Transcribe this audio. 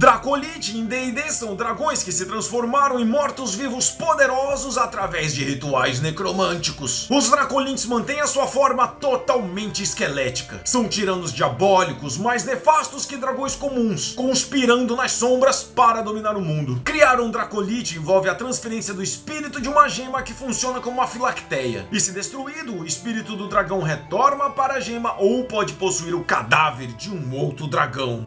Dracolite em D&D são dragões que se transformaram em mortos-vivos poderosos através de rituais necromânticos. Os Dracolites mantêm a sua forma totalmente esquelética. São tiranos diabólicos, mais nefastos que dragões comuns, conspirando nas sombras para dominar o mundo. Criar um Dracolite envolve a transferência do espírito de uma gema que funciona como uma filacteia. E se destruído, o espírito do dragão retorna para a gema ou pode possuir o cadáver de um outro dragão.